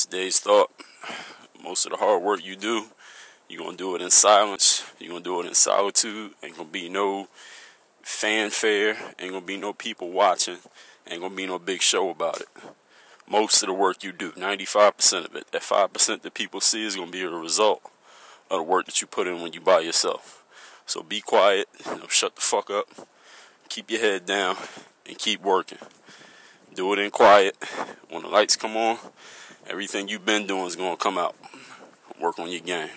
Today's thought most of the hard work you do, you're going to do it in silence. You're going to do it in solitude. Ain't going to be no fanfare. Ain't going to be no people watching. Ain't going to be no big show about it. Most of the work you do, 95% of it, that 5% that people see is going to be a result of the work that you put in when you by yourself. So be quiet, you know, shut the fuck up, keep your head down, and keep working. Do it in quiet. When the lights come on, everything you've been doing is going to come out. Work on your game.